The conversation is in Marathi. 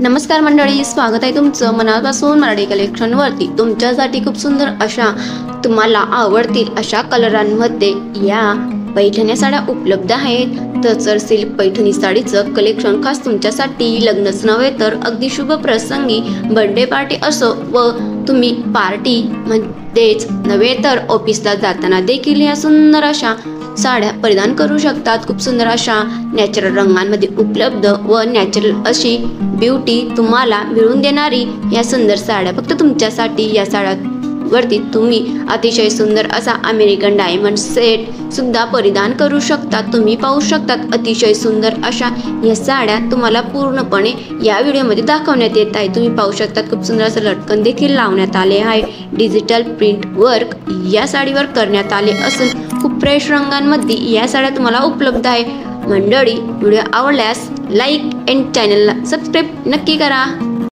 नमस्कार मंडळी स्वागत आहे तुमचं मनापासून मराठी कलेक्शनवरती तुमच्यासाठी खूप सुंदर अशा तुम्हाला आवडतील अशा कलरांमध्ये या पैठण्या साड्या उपलब्ध आहेत. तर सिल्क पैठणी साडीचं कलेक्शन खास तुमच्यासाठी लग्नच नव्हे तर अगदी शुभ प्रसंगी बर्थडे पार्टी असो व तुम्ही पार्टी मध्येच नव्हे तर ऑफिसला जाताना देखील या सुंदर अशा साड्या परिधान करू शकतात. खूप सुंदर अशा नॅचरल रंगांमध्ये उपलब्ध व नॅचरल अशी ब्युटी तुम्हाला मिळवून देणारी या सुंदर साड्या फक्त तुमच्यासाठी या साड्या वरती तुम्ही अतिशय सुंदर असा अमेरिकन डायमंड सेट सुद्धा परिधान करू शकता. तुम्ही पाहू शकतात अतिशय सुंदर अशा या साड्या तुम्हाला पूर्णपणे या व्हिडिओमध्ये दाखवण्यात येत आहे. तुम्ही पाहू शकतात खूप सुंदर असं लटकन देखील लावण्यात आले आहे. डिजिटल प्रिंट वर्क या साडीवर करण्यात आले असून खूप फ्रेश रंगांमध्ये या साड्या तुम्हाला उपलब्ध आहे. मंडळी व्हिडिओ आवडल्यास लाईक अँड चॅनलला सबस्क्राईब नक्की करा.